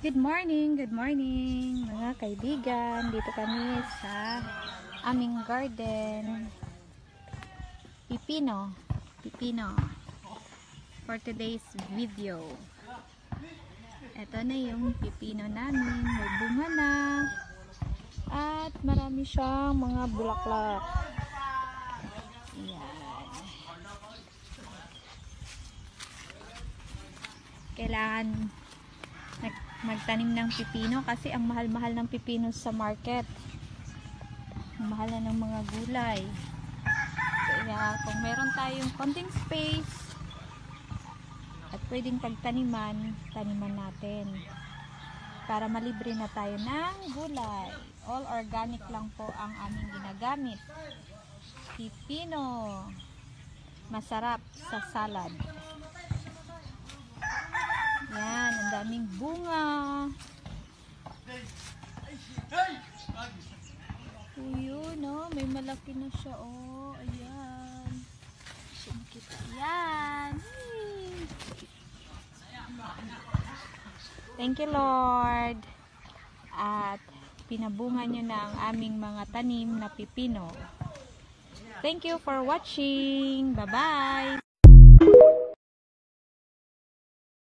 Good morning, good morning mga kaibigan. Dito kami sa aming garden. Pipino. Pipino. For today's video. Ito na yung pipino namin. May bunga na. At marami siyang mga bulaklak. Yan. Kailangan magtanim ng pipino kasi ang mahal-mahal ng pipino sa market. Mahal na ng mga gulay. Kaya kung meron tayong konting space at pwedeng pagtaniman, taniman natin. Para malibre na tayo ng gulay. All organic lang po ang aming ginagamit. Pipino. Masarap sa salad. Yan, ang daming bunga. Oh, yun, no? May malaki na siya, oh. Ayan. Siya makita. Yan. Yay. Thank you, Lord. At pinabunga nyo na ang aming mga tanim na pipino. Thank you for watching. Bye-bye.